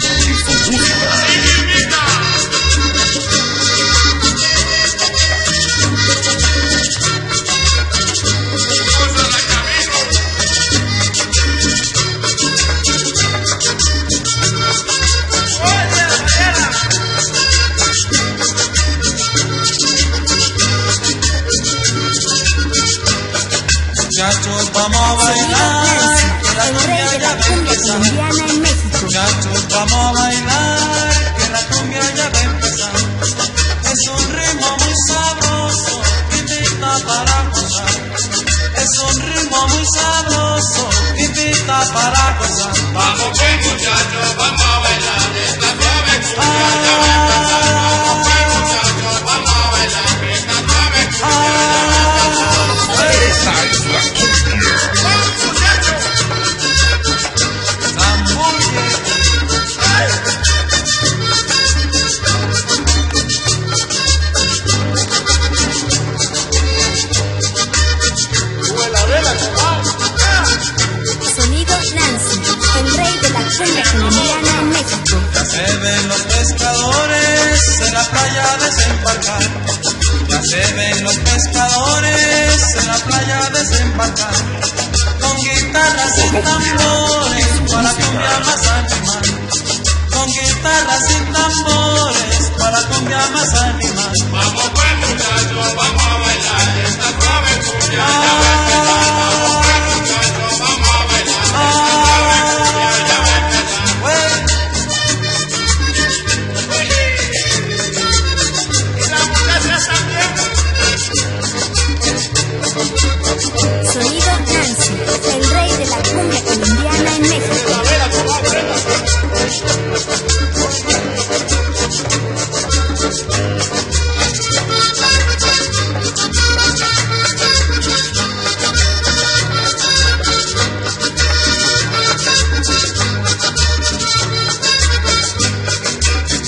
去赴一场。Muchachos, vamos a bailar, que la cumbia ya va a empezar. Muchachos, vamos a bailar, que la cumbia ya va a empezar. Es un ritmo muy sabroso, que invita para gozar. Es un ritmo muy sabroso, que invita para gozar. Vamos pues muchachos, pescadores en la playa desembarcar. Ya se ven los pescadores en la playa desembarcar. Con guitarras y tambores para cumbia más animal. Con guitarras y tambores para cumbia más animal.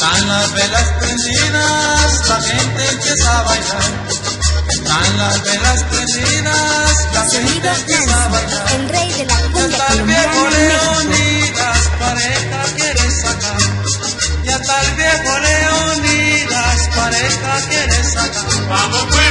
Están las velas prendidas, la gente empieza a bailar. Están las velas prendidas, la gente empieza a bailar. El rey de la Ya cumbia el viejo. Leonidas, pareja quiere sacar. Ya el viejo Leonidas, pareja quiere sacar. Vamos pues